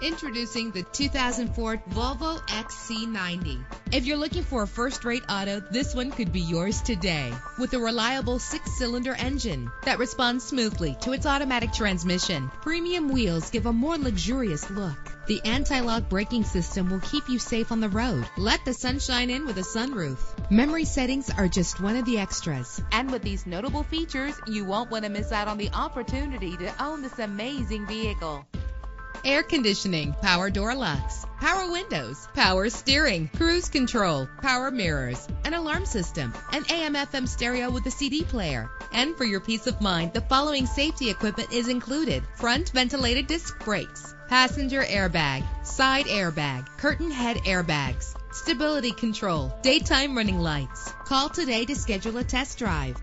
Introducing the 2004 Volvo XC90. If you're looking for a first-rate auto, this one could be yours today. With a reliable six-cylinder engine that responds smoothly to its automatic transmission, premium wheels give a more luxurious look. The anti-lock braking system will keep you safe on the road. Let the sunshine in with a sunroof. Memory settings are just one of the extras. And with these notable features, you won't want to miss out on the opportunity to own this amazing vehicle air conditioning, power door locks, power windows, power steering, cruise control, power mirrors, an alarm system, an AM FM stereo with a CD player. And for your peace of mind, the following safety equipment is included. Front ventilated disc brakes, passenger airbag, side airbag, curtain head airbags, stability control, daytime running lights. Call today to schedule a test drive.